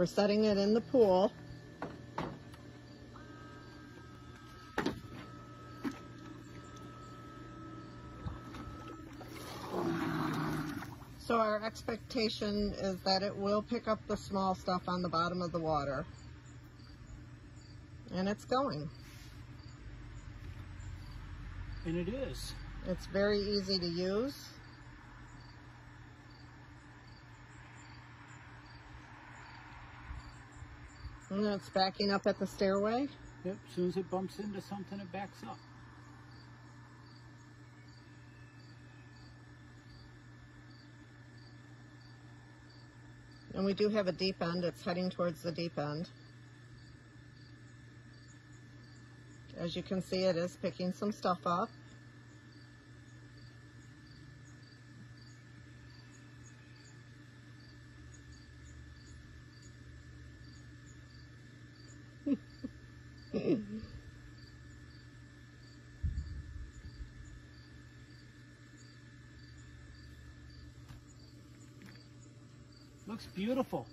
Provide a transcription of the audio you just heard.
We're setting it in the pool. So our expectation is that it will pick up the small stuff on the bottom of the water. And it's going. And it is. It's very easy to use. And then it's backing up at the stairway. Yep, as soon as it bumps into something, it backs up. And we do have a deep end. It's heading towards the deep end. As you can see, it is picking some stuff up. Looks beautiful.